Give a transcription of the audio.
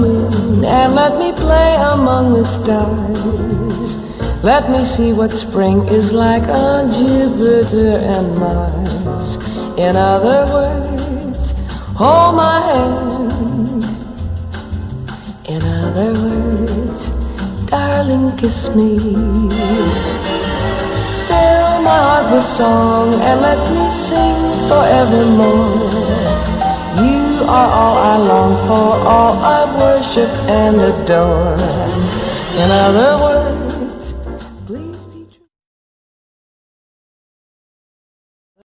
moon and let me play among the stars. Let me see what spring is like on Jupiter and Mars. In other words, hold my hand. In other words, darling, kiss me. Fill my heart with song and let me sing forevermore. Are all I long for, all I worship and adore. In other words,